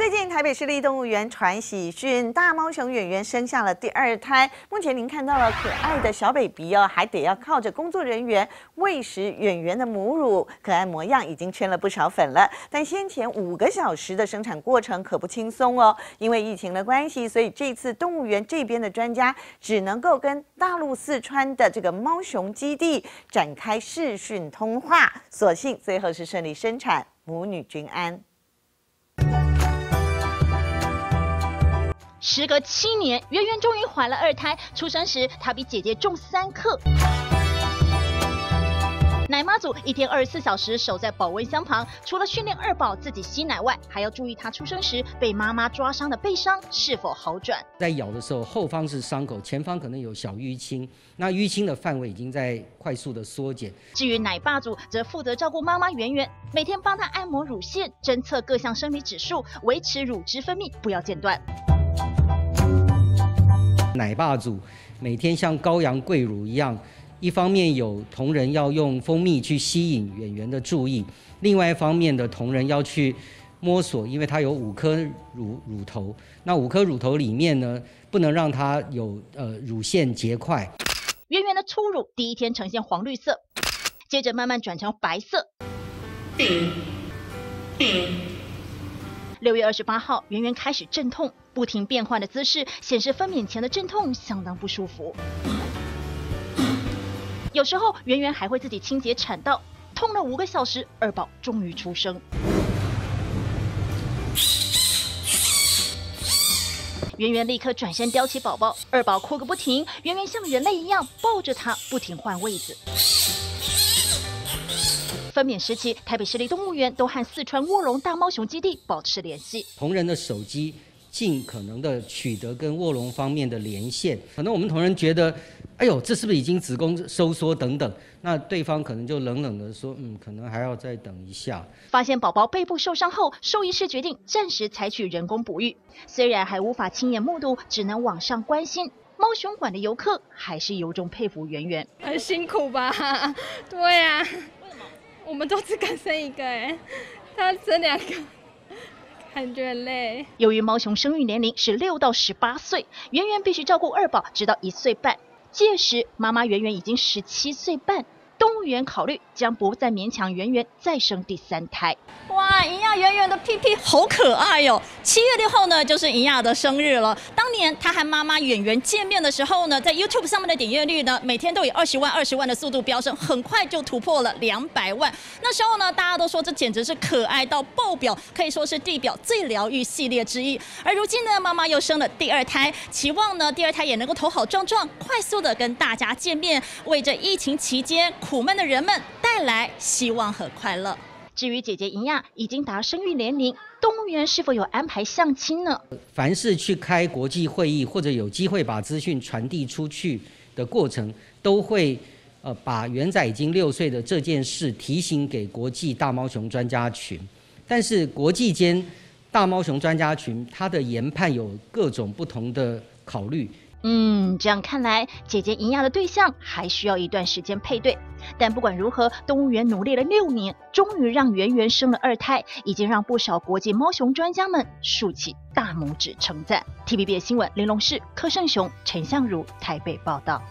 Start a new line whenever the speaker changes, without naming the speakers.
最近台北市立动物园传喜讯，大猫熊圆圆生下了第二胎。目前您看到了可爱的小 baby 哦，还得要靠着工作人员喂食圆圆的母乳，可爱模样已经圈了不少粉了。但先前五个小时的生产过程可不轻松哦，因为疫情的关系，所以这次动物园这边的专家只能够跟大陆四川的这个猫熊基地展开视讯通话，所幸最后是顺利生产，母女均安。
时隔七年，圆圆终于怀了二胎。出生时，她比姐姐重三克。奶妈组一天二十四小时守在保温箱旁，除了训练二宝自己吸奶外，还要注意她出生时被妈妈抓伤的背伤是否好转。
在咬的时候，后方是伤口，前方可能有小淤青，那淤青的范围已经在快速的缩减。
至于奶爸组，则负责照顾妈妈圆圆，每天帮她按摩乳腺，侦测各项生理指数，维持乳汁分泌不要间断。
奶爸组每天像羔羊跪乳一样，一方面有同仁要用蜂蜜去吸引演员的注意，另外一方面的同仁要去摸索，因为它有五颗乳乳头，那五颗乳头里面呢，不能让它有呃乳腺结块。
圆圆的初乳第一天呈现黄绿色，接着慢慢转成白色。六月二十八号，圆圆开始阵痛，不停变换的姿势显示分娩前的阵痛相当不舒服。有时候圆圆还会自己清洁产道，痛了五个小时，二宝终于出生。圆圆立刻转身叼起宝宝，二宝哭个不停，圆圆像人类一样抱着他，不停换位子。分娩时期，台北市立动物园都和四川卧龙大猫熊基地保持联系。
同仁的手机尽可能的取得跟卧龙方面的连线。可能我们同仁觉得，哎呦，这是不是已经子宫收缩等等？那对方可能就冷冷的说，嗯，可能还要再等一下。
发现宝宝背部受伤后，兽医师决定暂时采取人工哺育。虽然还无法亲眼目睹，只能网上关心。猫熊馆的游客还是由衷佩服圆圆。
很辛苦吧？对呀。我们都只敢生一个哎，他生两个，感觉累。
由于猫熊生育年龄是六到十八岁，圆圆必须照顾二宝直到一岁半，届时妈妈圆圆已经十七岁半。动物园考虑将不再勉强圆圆再生第三胎。
哇，银亚圆圆的屁屁好可爱哟！七月六号呢，就是银亚的生日了。当年他和妈妈圆圆见面的时候呢，在 YouTube 上面的点阅率呢，每天都以二十万、二十万的速度飙升，很快就突破了两百万。那时候呢，大家都说这简直是可爱到爆表，可以说是地表最疗愈系列之一。而如今呢，妈妈又生了第二胎，期望呢第二胎也能够头好壮壮，快速的跟大家见面，为这疫情期间。苦闷的人们带来希望和快乐。
至于姐姐莹亚已经达生育年龄，动物园是否有安排相亲呢？
凡是去开国际会议或者有机会把资讯传递出去的过程，都会呃把元仔已经六岁的这件事提醒给国际大猫熊专家群。但是国际间大猫熊专家群，它的研判有各种不同的考虑。
嗯，这样看来，姐姐营养的对象还需要一段时间配对。但不管如何，动物园努力了六年，终于让圆圆生了二胎，已经让不少国际猫熊专家们竖起大拇指称赞。T B B 新闻，玲珑市柯胜雄、陈相如台北报道。